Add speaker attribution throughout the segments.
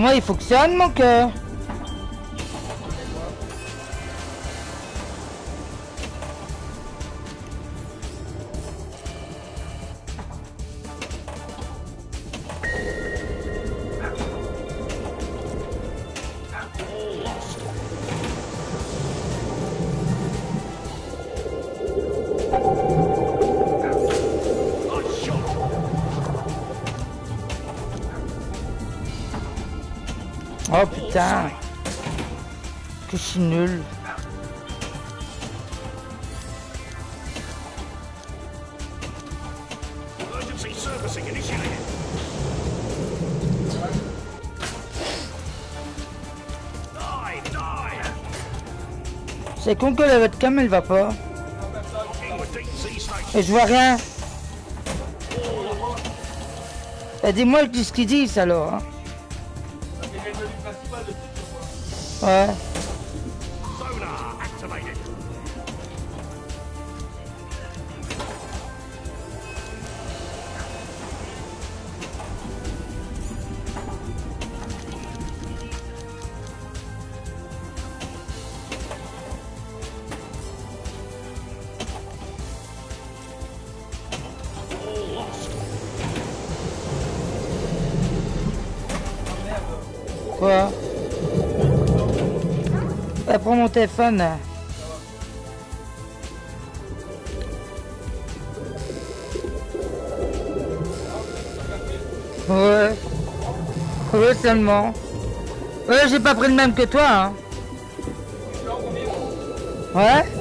Speaker 1: Moi, il fonctionne, mon cœur? Oh putain Que je suis nul! C'est con que la webcam elle va pas. Et je vois rien. Bah, dis-moi ce qu'ils disent alors. Ouais.
Speaker 2: Sonar activated.
Speaker 1: Quoi Bah, prends mon téléphone. Ouais. Ouais, seulement. Ouais, j'ai pas pris le même que toi, hein. Ouais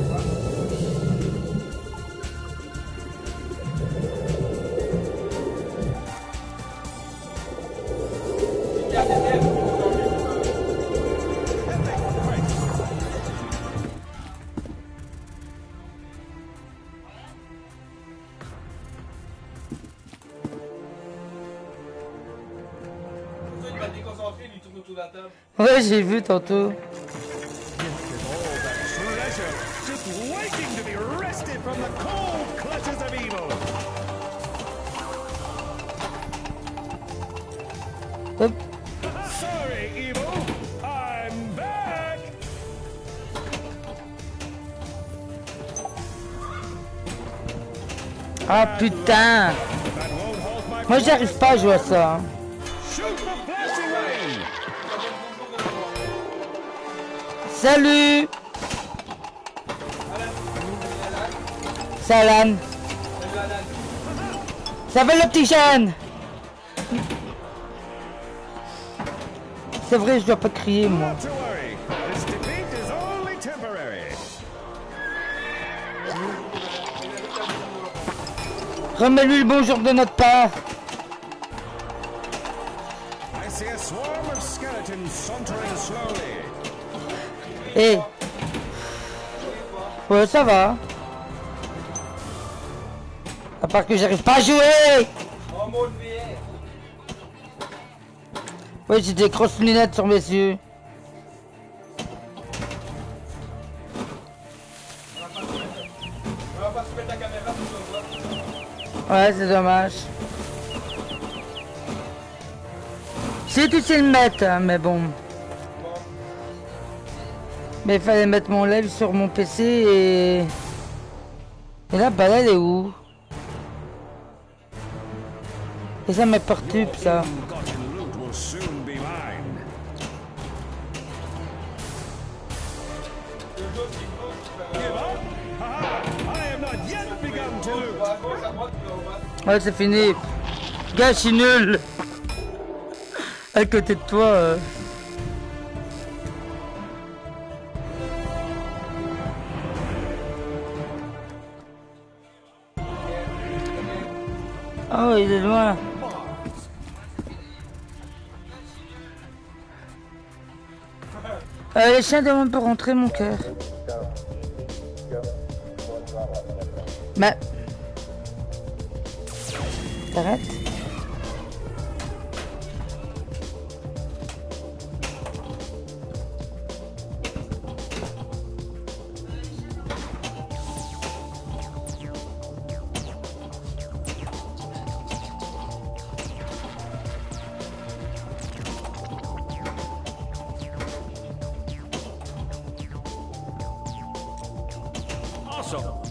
Speaker 3: la table.
Speaker 1: Ouais, j'ai vu tantôt.
Speaker 2: Treasure just waiting to be wrested from the cold clutches of evil.
Speaker 1: Hop.
Speaker 2: Sorry, evil. I'm back.
Speaker 1: Ah putain Moi j'arrive pas à jouer à ça. hein. Salut C'est Alan. Ça va le petit jeune? C'est vrai, je dois pas crier moi. Remets-lui le bonjour de notre part.
Speaker 2: I see a swarm of skeletons sauntering slowly.
Speaker 1: Eh Ouais, ça va. À part que j'arrive pas à jouer. Ouais, j'ai des grosses lunettes sur mes yeux. Ouais, c'est dommage. Tu sais le mettre, hein, mais bon. Mais il fallait mettre mon live sur mon PC et... Et la balle, elle est où? Et ça me perturbe, ça. Ouais, c'est fini. Gars, nul. À côté de toi. euh. Oh, il est loin. Euh, les chiens demandent pour rentrer, mon cœur. Mais... T'arrêtes? Rosso.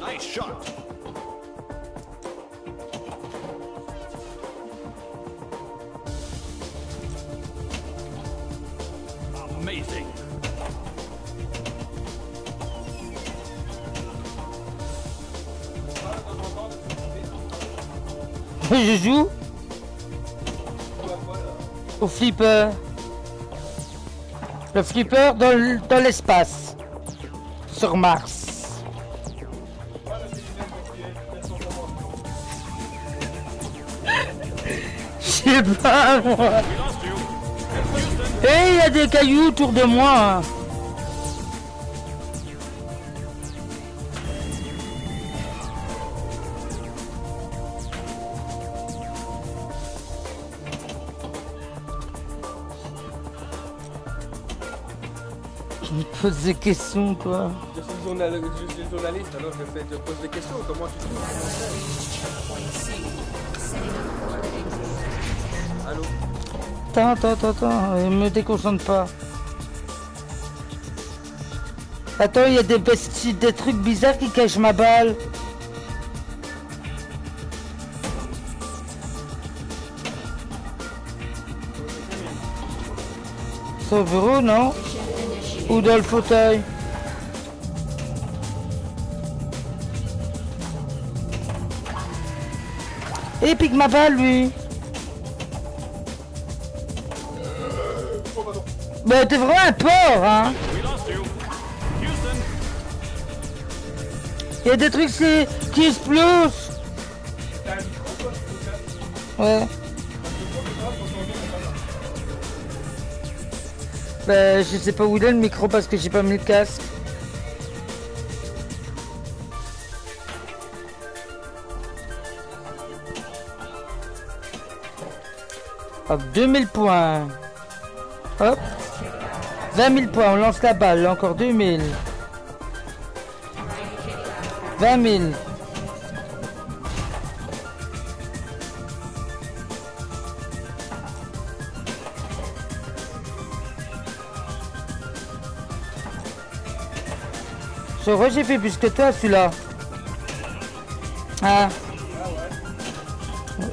Speaker 2: Nice shot. Amazing.
Speaker 1: Je joue au flipper. Le flipper dans l'espace. Sur Mars. Je sais pas moi. Et il y a des cailloux autour de moi. Je me pose des questions quoi.
Speaker 3: Je suis, journal- je suis journaliste, alors je, fais, je pose des questions. Comment tu trouves Allô?
Speaker 1: Attends, attends, attends, attends, me déconcentre pas. Attends, il y a des petits, des trucs bizarres qui cachent ma balle. Au bureau, non? Ou dans le fauteuil Et pique ma balle, lui. Bah, t'es vraiment un porc, hein. Il y a des trucs qui explosent. Ouais. Bah, je sais pas où il est le micro parce que j'ai pas mis le casque. Hop, 2000 points. Hop. 20 000 points, on lance la balle, encore 2000. 20 000. Je crois que j'ai fait plus que toi celui-là. Ah.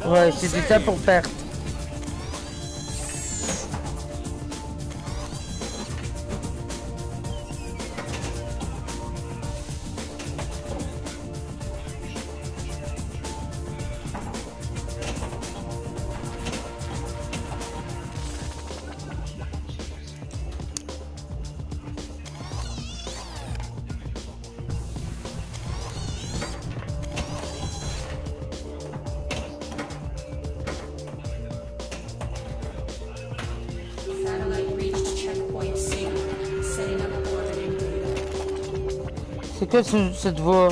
Speaker 1: Ouais, c'était ça pour perdre. C'est quoi ce- cette voix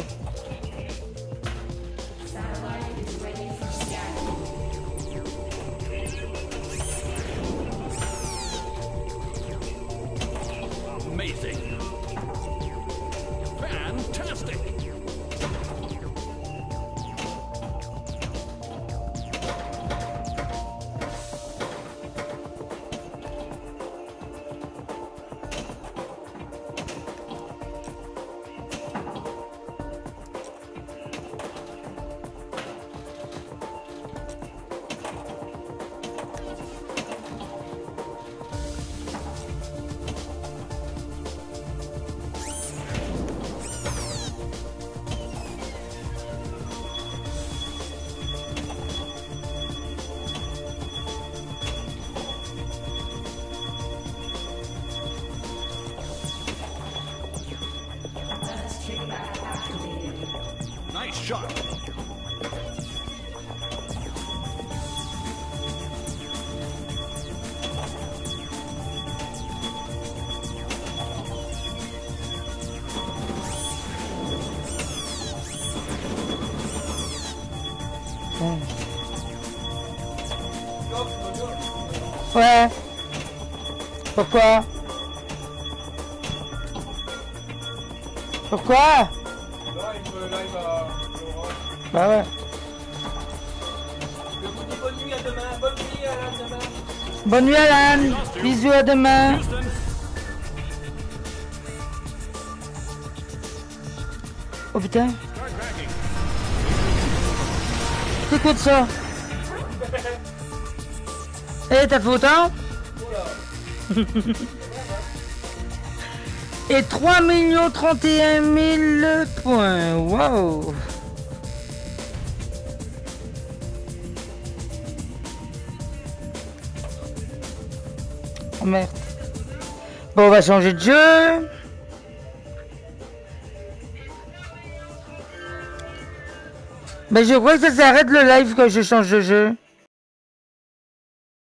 Speaker 2: shot.
Speaker 1: Ouais. Pourquoi? Pourquoi? Bah ouais.
Speaker 3: Je vous dis bonne nuit à demain. Bonne nuit à demain.
Speaker 1: Bonne nuit Alan. Bisous à demain. Oh putain. C'est quoi de ça Eh, t'as fait autant Et 3 31 000 points. Wow. Merde. Bon, on va changer de jeu. Mais je crois que ça s'arrête le live quand je change de jeu.